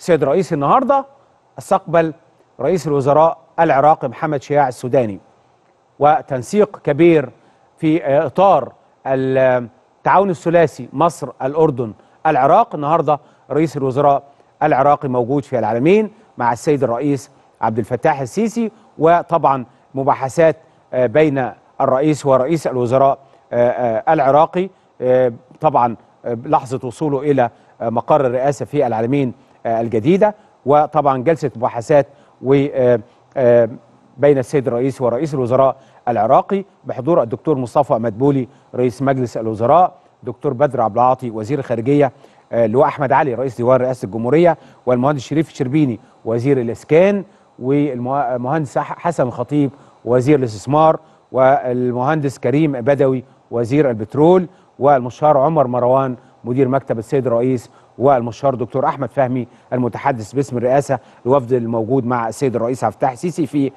السيد الرئيس النهارده استقبل رئيس الوزراء العراقي محمد شياع السوداني وتنسيق كبير في إطار التعاون الثلاثي مصر الأردن العراق. النهارده رئيس الوزراء العراقي موجود في العالمين مع السيد الرئيس عبد الفتاح السيسي وطبعا مباحثات بين الرئيس ورئيس الوزراء العراقي طبعا لحظة وصوله إلى مقر الرئاسة في العالمين الجديدة وطبعا جلسة مباحثات و بين السيد الرئيس ورئيس الوزراء العراقي بحضور الدكتور مصطفى مدبولي رئيس مجلس الوزراء دكتور بدر عبد العاطي وزير الخارجيه اللواء أحمد علي رئيس ديوان رئاسة الجمهورية والمهندس شريف الشربيني وزير الإسكان والمهندس حسن الخطيب وزير الاستثمار والمهندس كريم بدوي وزير البترول والمستشار عمر مروان مدير مكتب السيد الرئيس والمستشار دكتور أحمد فهمي المتحدث باسم الرئاسة الوفد الموجود مع السيد الرئيس عبد الفتاح السيسي في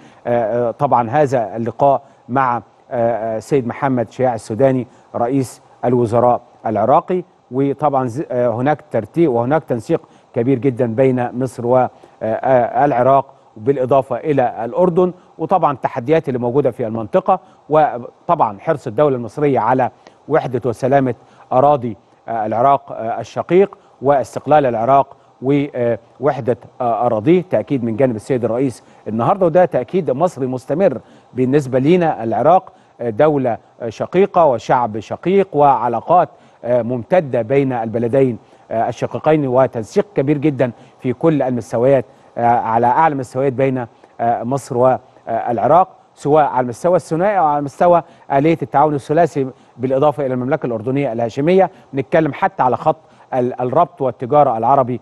طبعا هذا اللقاء مع السيد محمد شياع السوداني رئيس الوزراء العراقي. وطبعا هناك ترتيب وهناك تنسيق كبير جدا بين مصر والعراق بالاضافه إلى الأردن. وطبعا التحديات اللي موجودة في المنطقة. وطبعا حرص الدولة المصرية على وحدة وسلامة أراضي العراق الشقيق. واستقلال العراق ووحدة أراضيه تأكيد من جانب السيد الرئيس النهارده وده تأكيد مصري مستمر بالنسبة لينا العراق دولة شقيقة وشعب شقيق وعلاقات ممتدة بين البلدين الشقيقين وتنسيق كبير جدا في كل المستويات على أعلى مستويات بين مصر والعراق سواء على المستوى الثنائي أو على مستوى آلية التعاون الثلاثي بالإضافة إلى المملكة الأردنية الهاشمية. نتكلم حتى على خط الربط والتجارة العربي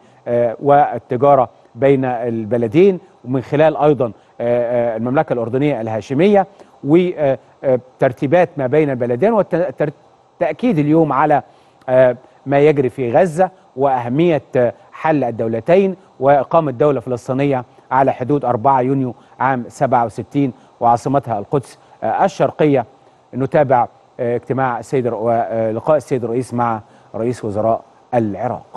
والتجارة بين البلدين ومن خلال أيضا المملكة الأردنية الهاشمية وترتيبات ما بين البلدين والتاكيد اليوم على ما يجري في غزة وأهمية حل الدولتين وإقامة دولة فلسطينية على حدود 4 يونيو عام 67 وعاصمتها القدس الشرقية. نتابع اجتماع السيد ولقاء السيد الرئيس مع رئيس وزراء العراق.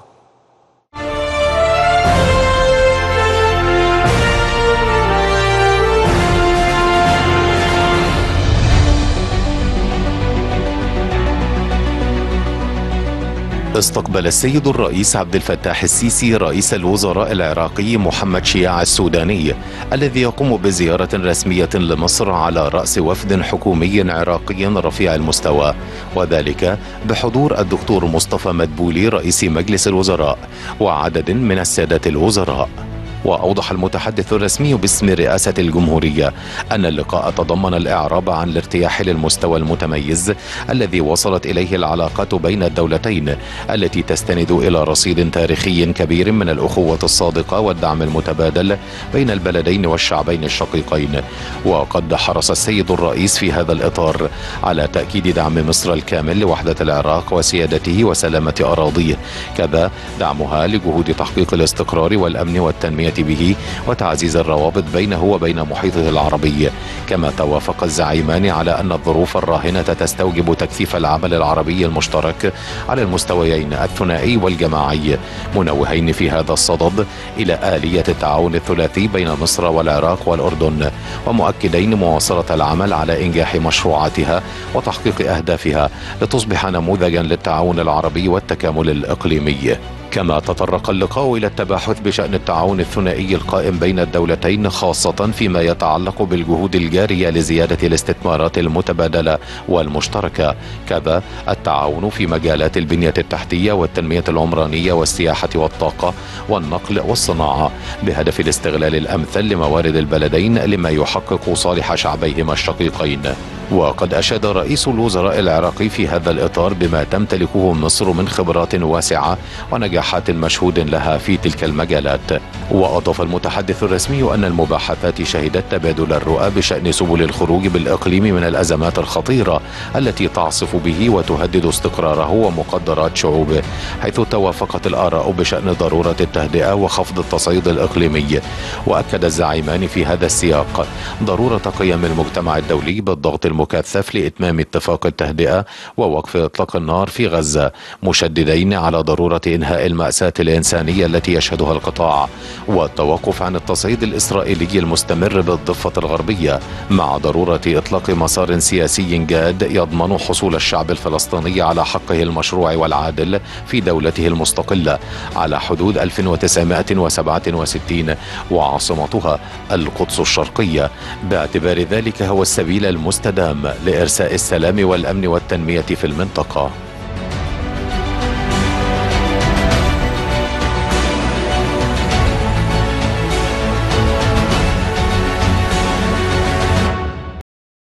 استقبل السيد الرئيس عبد الفتاح السيسي رئيس الوزراء العراقي محمد شياع السوداني الذي يقوم بزيارة رسمية لمصر على رأس وفد حكومي عراقي رفيع المستوى وذلك بحضور الدكتور مصطفى مدبولي رئيس مجلس الوزراء وعدد من السادة الوزراء. وأوضح المتحدث الرسمي باسم رئاسة الجمهورية أن اللقاء تضمن الإعراب عن الارتياح للمستوى المتميز الذي وصلت إليه العلاقات بين الدولتين التي تستند إلى رصيد تاريخي كبير من الأخوة الصادقة والدعم المتبادل بين البلدين والشعبين الشقيقين. وقد حرص السيد الرئيس في هذا الإطار على تأكيد دعم مصر الكامل لوحدة العراق وسيادته وسلامة أراضيه كذا دعمها لجهود تحقيق الاستقرار والأمن والتنمية به وتعزيز الروابط بينه وبين محيطه العربي. كما توافق الزعيمان على أن الظروف الراهنة تستوجب تكثيف العمل العربي المشترك على المستويين الثنائي والجماعي منوهين في هذا الصدد إلى آلية التعاون الثلاثي بين مصر والعراق والأردن ومؤكدين مواصلة العمل على إنجاح مشروعاتها وتحقيق أهدافها لتصبح نموذجا للتعاون العربي والتكامل الإقليمي. كما تطرق اللقاء إلى التباحث بشأن التعاون الثنائي القائم بين الدولتين خاصة فيما يتعلق بالجهود الجارية لزيادة الاستثمارات المتبادلة والمشتركة. كذا التعاون في مجالات البنية التحتية والتنمية العمرانية والسياحة والطاقة والنقل والصناعة بهدف الاستغلال الأمثل لموارد البلدين لما يحقق صالح شعبيهما الشقيقين. وقد أشاد رئيس الوزراء العراقي في هذا الإطار بما تمتلكه مصر من خبرات واسعة ونجاحات مشهود لها في تلك المجالات. وأضاف المتحدث الرسمي أن المباحثات شهدت تبادل الرؤى بشأن سبل الخروج بالإقليم من الأزمات الخطيرة التي تعصف به وتهدد استقراره ومقدرات شعوبه حيث توافقت الآراء بشأن ضرورة التهدئة وخفض التصعيد الإقليمي. وأكد الزعيمان في هذا السياق ضرورة قيام المجتمع الدولي بالضغط المباشر مكثف لإتمام اتفاق التهدئة ووقف إطلاق النار في غزة مشددين على ضرورة إنهاء المأساة الإنسانية التي يشهدها القطاع والتوقف عن التصعيد الإسرائيلي المستمر بالضفة الغربية مع ضرورة إطلاق مسار سياسي جاد يضمن حصول الشعب الفلسطيني على حقه المشروع والعادل في دولته المستقلة على حدود 1967 وعاصمتها القدس الشرقية. باعتبار ذلك هو السبيل المستدام لإرساء السلام والأمن والتنمية في المنطقة.